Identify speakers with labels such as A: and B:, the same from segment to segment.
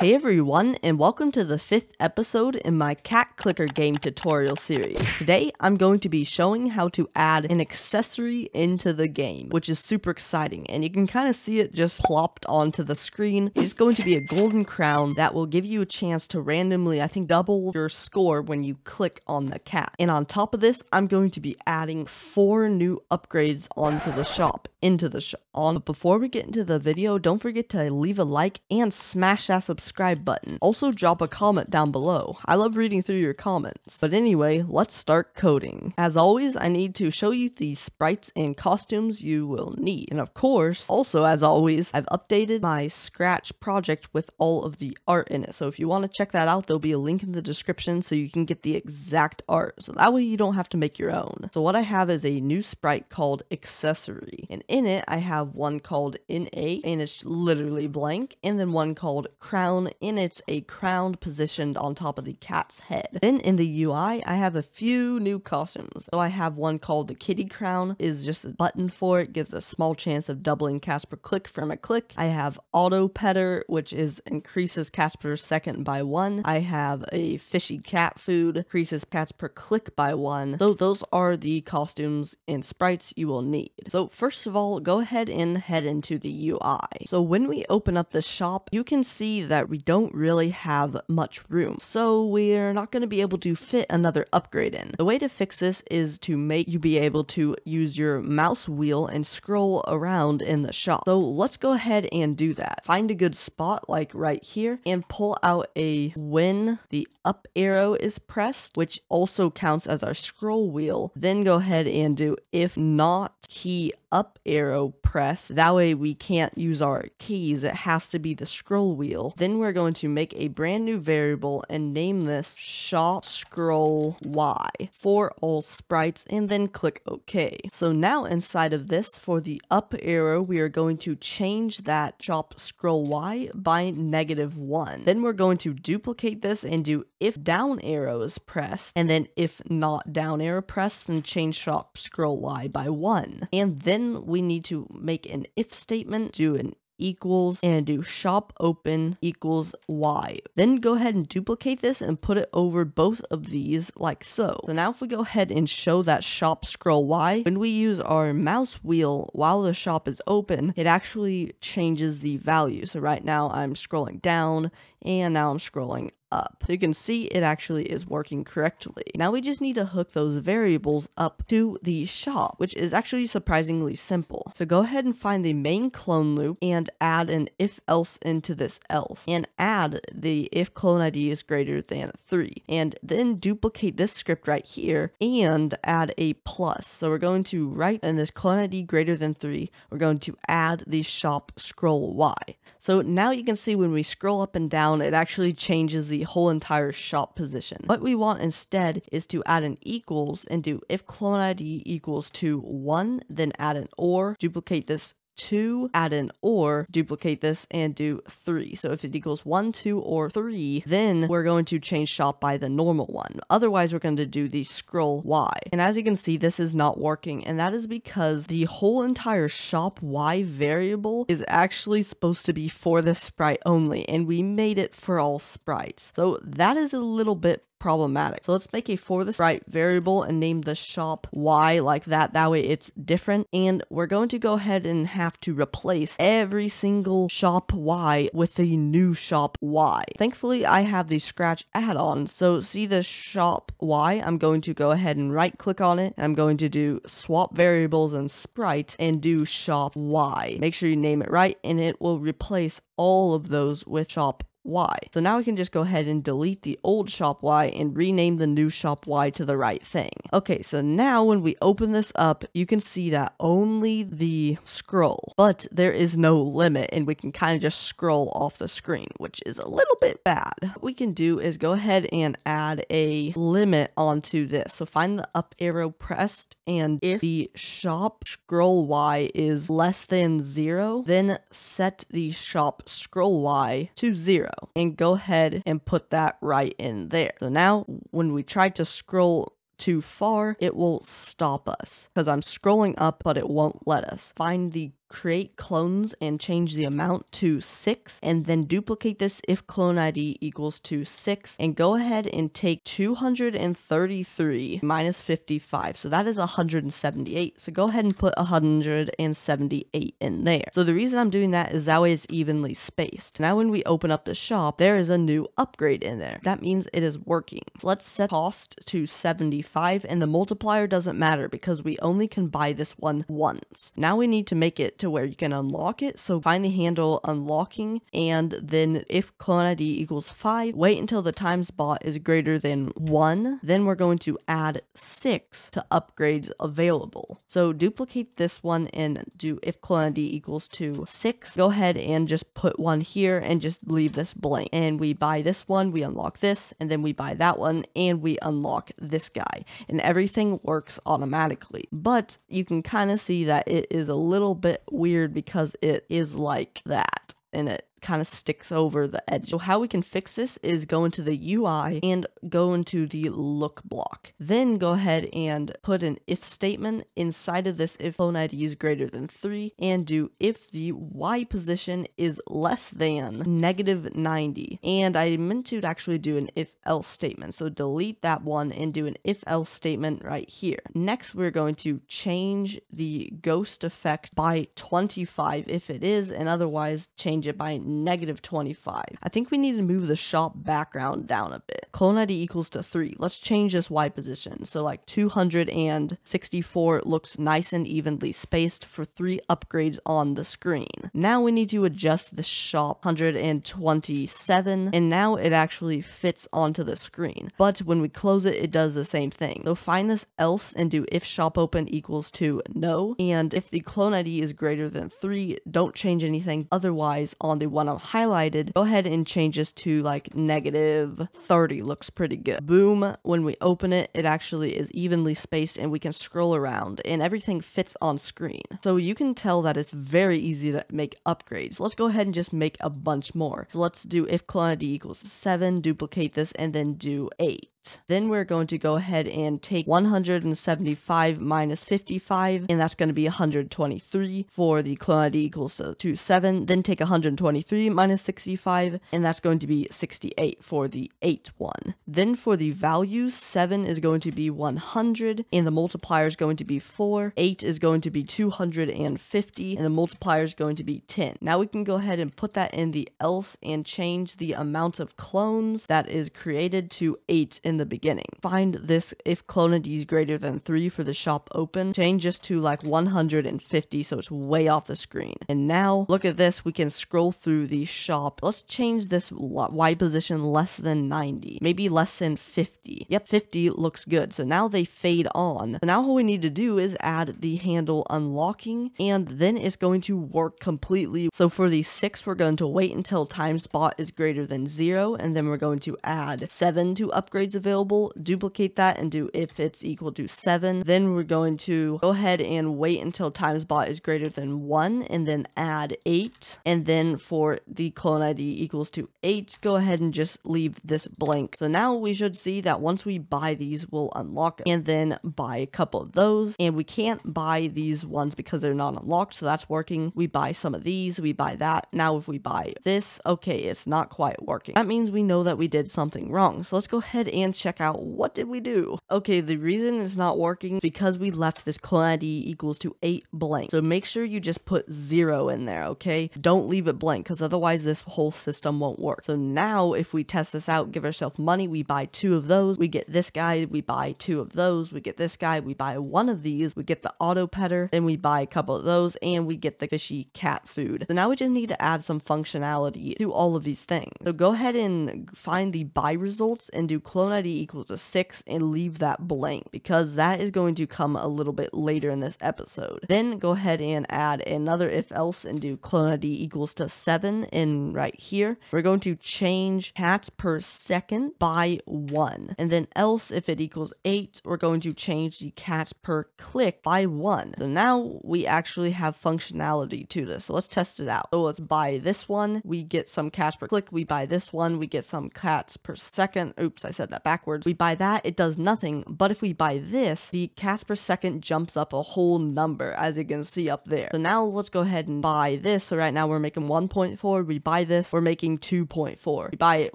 A: Hey everyone, and welcome to the fifth episode in my cat clicker game tutorial series. Today, I'm going to be showing how to add an accessory into the game, which is super exciting, and you can kind of see it just plopped onto the screen. It's going to be a golden crown that will give you a chance to randomly, I think, double your score when you click on the cat. And on top of this, I'm going to be adding four new upgrades onto the shop, into the shop. On before we get into the video, don't forget to leave a like and smash that subscribe subscribe button. Also drop a comment down below. I love reading through your comments. But anyway, let's start coding. As always, I need to show you the sprites and costumes you will need. And of course, also as always, I've updated my Scratch project with all of the art in it. So if you want to check that out, there'll be a link in the description so you can get the exact art. So that way you don't have to make your own. So what I have is a new sprite called accessory. And in it, I have one called in-a and it's literally blank. And then one called crown and it's a crown positioned on top of the cat's head. Then in the UI, I have a few new costumes. So I have one called the kitty crown, is just a button for it, gives a small chance of doubling cats per click from a click. I have auto petter, which is increases cats per second by one. I have a fishy cat food, increases cats per click by one. So those are the costumes and sprites you will need. So first of all, go ahead and head into the UI. So when we open up the shop, you can see that we don't really have much room. So we're not going to be able to fit another upgrade in. The way to fix this is to make you be able to use your mouse wheel and scroll around in the shop. So let's go ahead and do that. Find a good spot like right here and pull out a when the up arrow is pressed, which also counts as our scroll wheel. Then go ahead and do if not key up arrow press. That way we can't use our keys. It has to be the scroll wheel. Then we're going to make a brand new variable and name this shop scroll y for all sprites and then click OK. So now inside of this for the up arrow, we are going to change that shop scroll y by negative one. Then we're going to duplicate this and do if down arrow is pressed and then if not down arrow pressed, then change shop scroll y by one. And then then we need to make an if statement, do an equals and do shop open equals y. Then go ahead and duplicate this and put it over both of these like so. So now if we go ahead and show that shop scroll y, when we use our mouse wheel while the shop is open, it actually changes the value. So right now I'm scrolling down and now I'm scrolling up. So you can see it actually is working correctly. Now we just need to hook those variables up to the shop, which is actually surprisingly simple. So go ahead and find the main clone loop and add an if else into this else and add the if clone ID is greater than 3 and then duplicate this script right here and add a plus. So we're going to write in this clone ID greater than 3, we're going to add the shop scroll Y. So now you can see when we scroll up and down, it actually changes the whole entire shop position. What we want instead is to add an equals and do if clone ID equals to 1, then add an or, duplicate this 2, add an or, duplicate this, and do 3. So if it equals 1, 2, or 3, then we're going to change shop by the normal one. Otherwise, we're going to do the scroll Y. And as you can see, this is not working, and that is because the whole entire shop Y variable is actually supposed to be for the sprite only, and we made it for all sprites. So that is a little bit problematic. So let's make a for the sprite variable and name the shop y like that. That way it's different. And we're going to go ahead and have to replace every single shop y with the new shop y. Thankfully, I have the scratch add-on. So see the shop y, I'm going to go ahead and right click on it. I'm going to do swap variables and sprite and do shop y. Make sure you name it right and it will replace all of those with shop Y. So now we can just go ahead and delete the old shop Y and rename the new shop Y to the right thing. Okay, so now when we open this up, you can see that only the scroll, but there is no limit and we can kind of just scroll off the screen, which is a little bit bad. What we can do is go ahead and add a limit onto this. So find the up arrow pressed and if the shop scroll Y is less than zero, then set the shop scroll Y to zero and go ahead and put that right in there. So now when we try to scroll too far, it will stop us because I'm scrolling up, but it won't let us. Find the create clones and change the amount to 6 and then duplicate this if clone ID equals to 6 and go ahead and take 233 minus 55. So that is 178. So go ahead and put 178 in there. So the reason I'm doing that is that way it's evenly spaced. Now when we open up the shop, there is a new upgrade in there. That means it is working. So let's set cost to 75 and the multiplier doesn't matter because we only can buy this one once. Now we need to make it to where you can unlock it. So find the handle unlocking and then if clone ID equals 5, wait until the times bought is greater than 1. Then we're going to add 6 to upgrades available. So duplicate this one and do if clone ID equals to 6. Go ahead and just put one here and just leave this blank. And we buy this one, we unlock this, and then we buy that one and we unlock this guy. And everything works automatically. But you can kind of see that it is a little bit weird because it is like that and it kind of sticks over the edge. So how we can fix this is go into the UI and go into the look block. Then go ahead and put an if statement inside of this if clone ID is greater than 3 and do if the Y position is less than negative 90. And I meant to actually do an if else statement. So delete that one and do an if else statement right here. Next, we're going to change the ghost effect by 25 if it is and otherwise change it by negative 25. I think we need to move the shop background down a bit. Clone ID equals to 3. Let's change this Y position. So like 264 looks nice and evenly spaced for 3 upgrades on the screen. Now we need to adjust the shop 127 and now it actually fits onto the screen. But when we close it, it does the same thing. So find this else and do if shop open equals to no. And if the clone ID is greater than 3, don't change anything otherwise on the one I'm highlighted, go ahead and change this to like negative 30. Looks pretty good. Boom. When we open it, it actually is evenly spaced and we can scroll around and everything fits on screen. So you can tell that it's very easy to make upgrades. Let's go ahead and just make a bunch more. So let's do if clone ID equals 7, duplicate this, and then do 8. Then we're going to go ahead and take 175 minus 55, and that's going to be 123 for the clone ID equals to 7. Then take 123 minus 65, and that's going to be 68 for the 8 one. Then for the values, 7 is going to be 100, and the multiplier is going to be 4. 8 is going to be 250, and the multiplier is going to be 10. Now we can go ahead and put that in the else and change the amount of clones that is created to 8 in the beginning. Find this if clone ID is greater than 3 for the shop open. Change this to like 150 so it's way off the screen. And now look at this. We can scroll through the shop. Let's change this Y position less than 90. Maybe less than 50. Yep, 50 looks good. So now they fade on. So now all we need to do is add the handle unlocking and then it's going to work completely. So for the 6 we're going to wait until times bought is greater than 0 and then we're going to add 7 to upgrades available, duplicate that and do if it's equal to 7. Then we're going to go ahead and wait until times bought is greater than 1 and then add 8. And then for the clone ID equals to 8, go ahead and just leave this blank. So now we should see that once we buy these, we'll unlock and then buy a couple of those. And we can't buy these ones because they're not unlocked, so that's working. We buy some of these, we buy that. Now if we buy this, okay, it's not quite working. That means we know that we did something wrong. So let's go ahead and and check out what did we do. Okay, the reason it's not working because we left this clone equals to 8 blank. So make sure you just put 0 in there, okay? Don't leave it blank because otherwise this whole system won't work. So now if we test this out, give ourselves money, we buy two of those, we get this guy, we buy two of those, we get this guy, we buy one of these, we get the auto petter, then we buy a couple of those, and we get the fishy cat food. So now we just need to add some functionality to all of these things. So go ahead and find the buy results and do clone ID equals to 6 and leave that blank because that is going to come a little bit later in this episode. Then go ahead and add another if else and do clone ID equals to 7 in right here. We're going to change cats per second by 1. And then else if it equals 8, we're going to change the cats per click by 1. So now we actually have functionality to this. So let's test it out. So let's buy this one. We get some cats per click. We buy this one. We get some cats per second. Oops, I said that backwards, we buy that, it does nothing. But if we buy this, the cats per second jumps up a whole number, as you can see up there. So now let's go ahead and buy this. So right now we're making 1.4. We buy this, we're making 2.4. We buy it,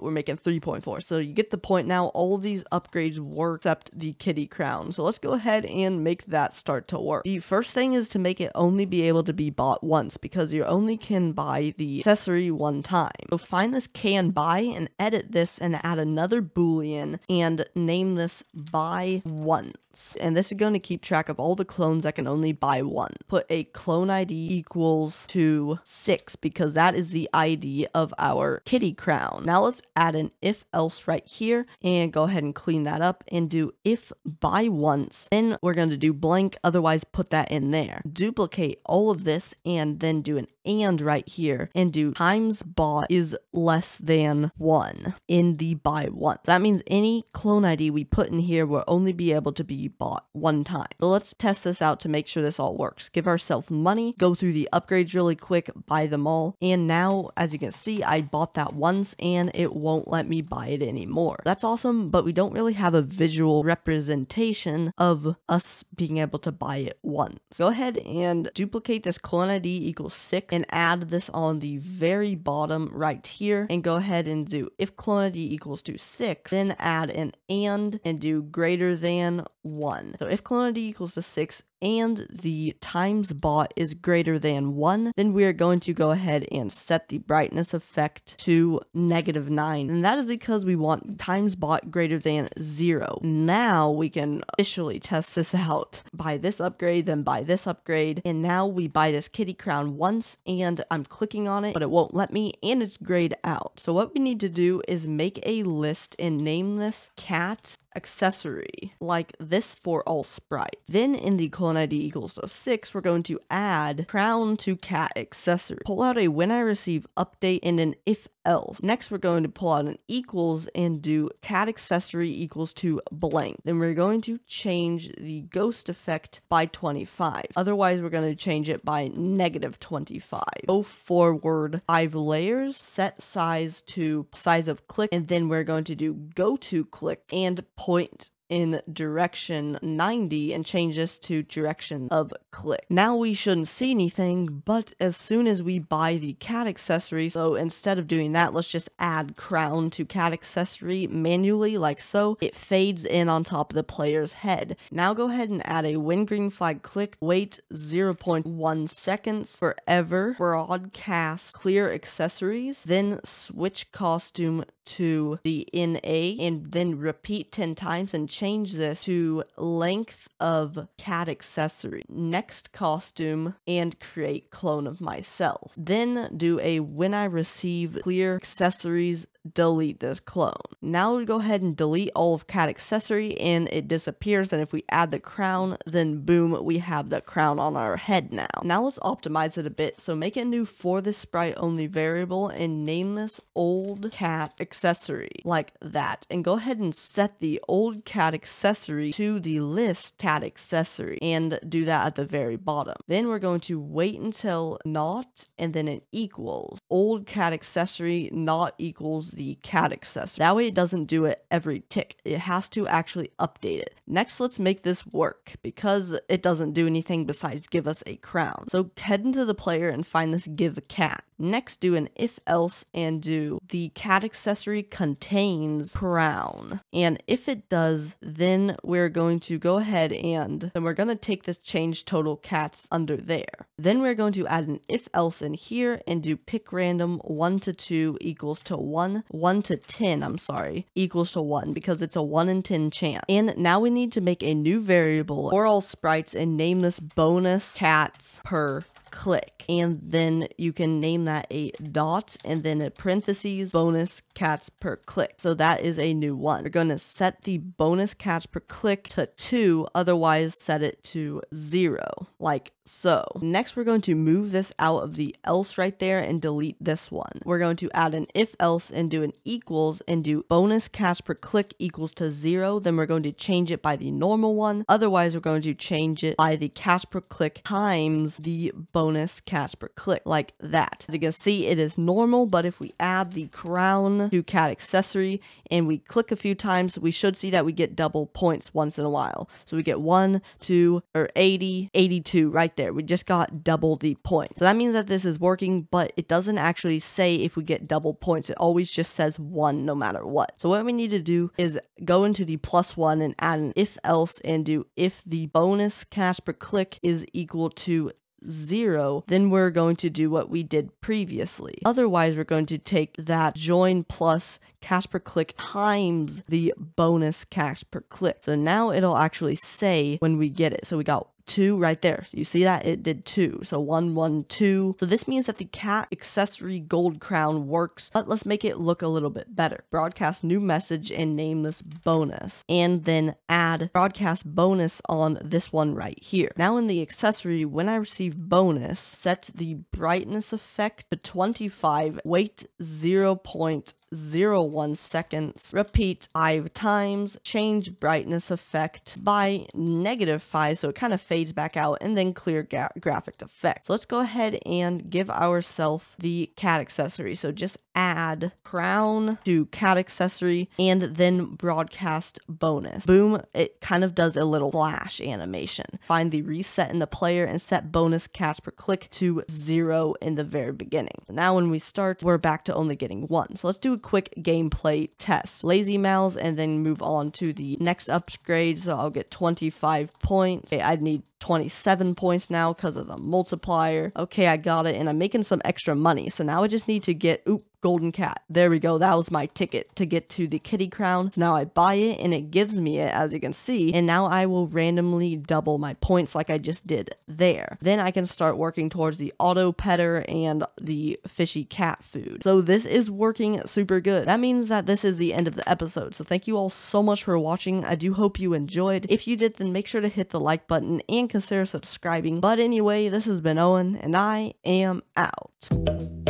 A: we're making 3.4. So you get the point now. All of these upgrades work except the kitty crown. So let's go ahead and make that start to work. The first thing is to make it only be able to be bought once because you only can buy the accessory one time. So find this can buy and edit this and add another boolean and name this buy once and this is going to keep track of all the clones that can only buy one. Put a clone ID equals to 6 because that is the ID of our kitty crown. Now let's add an if else right here and go ahead and clean that up and do if buy once. Then we're going to do blank, otherwise put that in there. Duplicate all of this and then do an and right here and do times bought is less than 1 in the buy one. That means any clone ID we put in here will only be able to be bought one time. So let's test this out to make sure this all works. Give ourselves money, go through the upgrades really quick, buy them all. And now, as you can see, I bought that once and it won't let me buy it anymore. That's awesome, but we don't really have a visual representation of us being able to buy it once. Go ahead and duplicate this clone ID equals 6 and add this on the very bottom right here and go ahead and do if clone ID equals to 6, then add an and and do greater than 1. So if ID equals to 6, and the times bought is greater than 1, then we are going to go ahead and set the brightness effect to negative 9. And that is because we want times bought greater than 0. Now we can officially test this out. Buy this upgrade, then buy this upgrade, and now we buy this kitty crown once, and I'm clicking on it, but it won't let me, and it's grayed out. So what we need to do is make a list and name this cat accessory like this for all sprite. Then in the clone ID equals to 6, we're going to add crown to cat accessory. Pull out a when I receive update and an if else. Next, we're going to pull out an equals and do cat accessory equals to blank. Then we're going to change the ghost effect by 25. Otherwise, we're going to change it by negative 25. Go forward five layers, set size to size of click, and then we're going to do go to click and point in direction 90 and change this to direction of click. Now we shouldn't see anything, but as soon as we buy the cat accessory, so instead of doing that, let's just add crown to cat accessory manually like so. It fades in on top of the player's head. Now go ahead and add a when green flag click, wait 0.1 seconds forever, broadcast clear accessories, then switch costume to the NA and then repeat 10 times and change this to length of cat accessory. Next costume and create clone of myself. Then do a when I receive clear accessories delete this clone. Now we go ahead and delete all of cat accessory and it disappears and if we add the crown then boom we have the crown on our head now. Now let's optimize it a bit so make a new for this sprite only variable and name this old cat accessory like that and go ahead and set the old cat accessory to the list cat accessory and do that at the very bottom. Then we're going to wait until not and then it equals old cat accessory not equals the cat accessory. That way it doesn't do it every tick. It has to actually update it. Next, let's make this work because it doesn't do anything besides give us a crown. So head into the player and find this give cat. Next, do an if else and do the cat accessory contains crown. And if it does, then we're going to go ahead and then we're going to take this change total cats under there. Then we're going to add an if else in here and do pick random 1 to 2 equals to 1 1 to 10, I'm sorry, equals to 1 because it's a 1 in 10 chance. And now we need to make a new variable for all sprites and name this bonus cats per click and then you can name that a dot and then a parentheses bonus cats per click. So that is a new one. We're going to set the bonus cats per click to two otherwise set it to zero like so. Next we're going to move this out of the else right there and delete this one. We're going to add an if else and do an equals and do bonus cats per click equals to zero. Then we're going to change it by the normal one. Otherwise we're going to change it by the cats per click times the bonus bonus cats per click, like that. As you can see, it is normal, but if we add the crown to cat accessory and we click a few times, we should see that we get double points once in a while. So we get 1, 2, or 80, 82 right there. We just got double the point. So that means that this is working, but it doesn't actually say if we get double points. It always just says 1 no matter what. So what we need to do is go into the plus 1 and add an if else and do if the bonus cats per click is equal to zero, then we're going to do what we did previously. Otherwise, we're going to take that join plus cats per click times the bonus cats per click. So now it'll actually say when we get it. So we got two right there. You see that? It did two. So one, one, two. So this means that the cat accessory gold crown works, but let's make it look a little bit better. Broadcast new message and name this bonus. And then add broadcast bonus on this one right here. Now in the accessory, when I receive bonus, set the brightness effect to 25, wait 0. 0.01 seconds. Repeat 5 times. Change brightness effect by negative 5 so it kind of fades back out and then clear graphic effect. So let's go ahead and give ourselves the cat accessory. So just add crown to cat accessory and then broadcast bonus. Boom, it kind of does a little flash animation. Find the reset in the player and set bonus cats per click to zero in the very beginning. Now when we start, we're back to only getting one. So let's do quick gameplay test. Lazy mouse and then move on to the next upgrade. So I'll get 25 points. Okay, I'd need 27 points now because of the multiplier. Okay, I got it, and I'm making some extra money. So now I just need to get, oop, golden cat. There we go. That was my ticket to get to the kitty crown. So now I buy it and it gives me it as you can see. And now I will randomly double my points like I just did there. Then I can start working towards the auto petter and the fishy cat food. So this is working super good. That means that this is the end of the episode. So thank you all so much for watching. I do hope you enjoyed. If you did, then make sure to hit the like button and consider subscribing. But anyway, this has been Owen and I am out.